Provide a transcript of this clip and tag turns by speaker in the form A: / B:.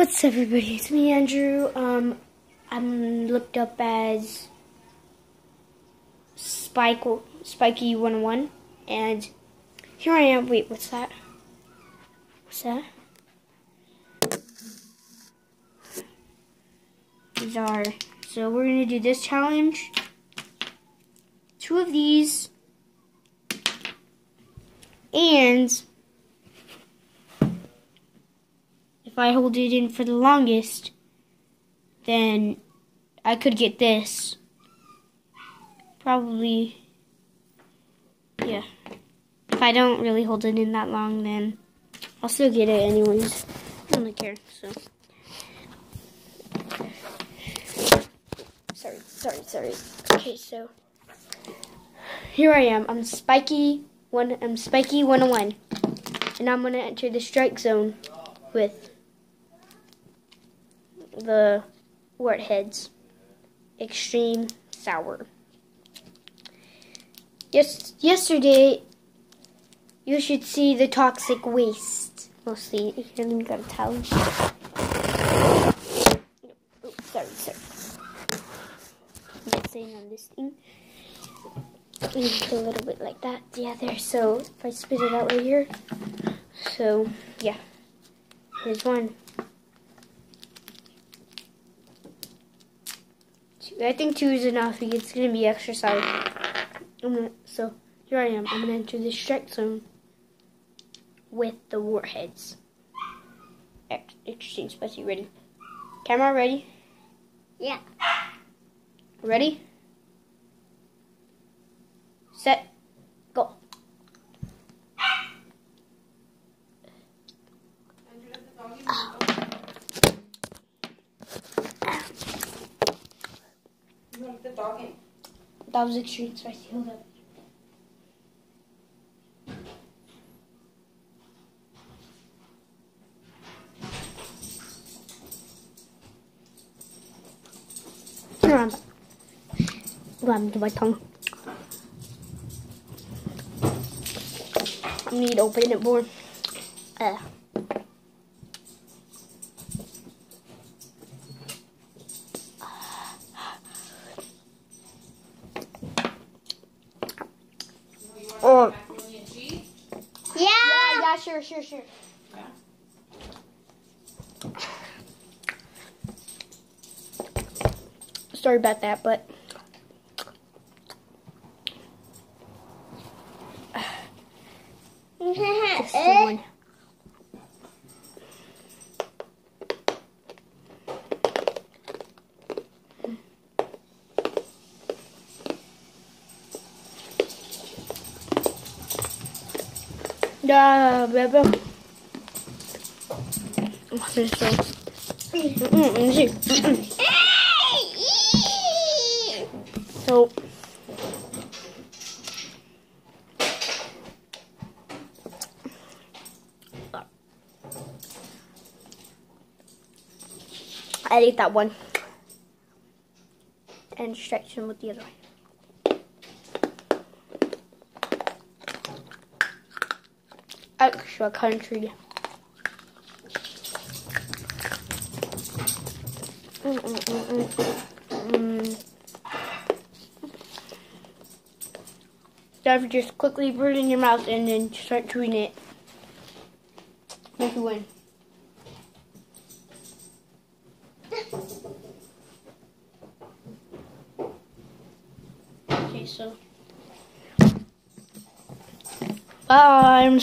A: What's everybody? It's me, Andrew. Um, I'm looked up as Spike Spiky 101, and here I am. Wait, what's that? What's that? These are so we're gonna do this challenge. Two of these, and if I hold it in for the longest, then I could get this. Probably, yeah. If I don't really hold it in that long, then I'll still get it anyways. I don't care, so. Sorry, sorry, sorry. Okay, so here I am. I'm Spiky one. I'm Spiky 101, and I'm gonna enter the strike zone with the warheads extreme sour. Yes, yesterday you should see the toxic waste. Mostly, you haven't got to tell. Oh, sorry, sorry. I'm saying on this thing. a little bit like that. Yeah, there. So if I spit it out right here. So yeah, here's one. I think two is enough it's going to be exercise. Gonna, so here I am. I'm going to enter the strike zone with the warheads. Ex exchange spicy ready. Camera ready?
B: Yeah.
A: Ready? Set. Go.
B: the in.
A: That was extreme spicy. Hold up. Turn around. To my tongue? I need to open it more. Uh. Oh.
B: Yeah.
A: Yeah, yeah, sure, sure, sure. Sorry about that, but this Da, bebe. I ate that one. And stretch them with the other one. Extra country. Mm -mm -mm mm. So just quickly put it in your mouth and then start chewing it. Make you win. Okay, so. Bye. I'm